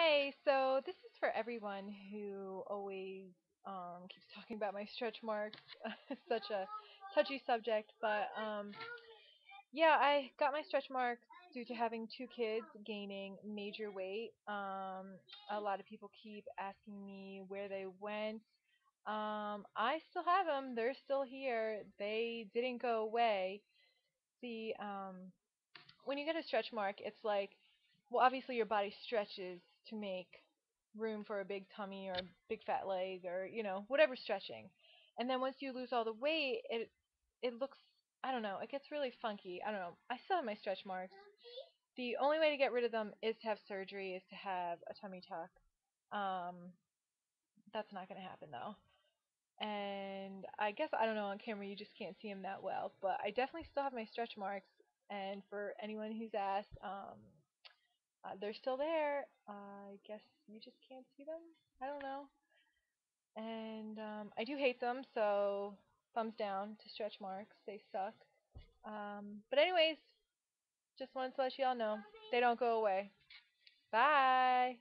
Hey, so this is for everyone who always um, keeps talking about my stretch marks. it's such a touchy subject, but um, yeah, I got my stretch marks due to having two kids gaining major weight. Um, a lot of people keep asking me where they went. Um, I still have them. They're still here. They didn't go away. See, um, when you get a stretch mark, it's like, well, obviously your body stretches to make room for a big tummy or a big fat leg or you know whatever stretching, and then once you lose all the weight, it it looks I don't know it gets really funky. I don't know. I still have my stretch marks. The only way to get rid of them is to have surgery, is to have a tummy tuck. Um, that's not going to happen though. And I guess I don't know on camera you just can't see them that well, but I definitely still have my stretch marks. And for anyone who's asked, um, uh, they're still there. Uh, I guess you just can't see them. I don't know. And um, I do hate them, so thumbs down to stretch marks. They suck. Um, but anyways, just wanted to let you all know they don't go away. Bye.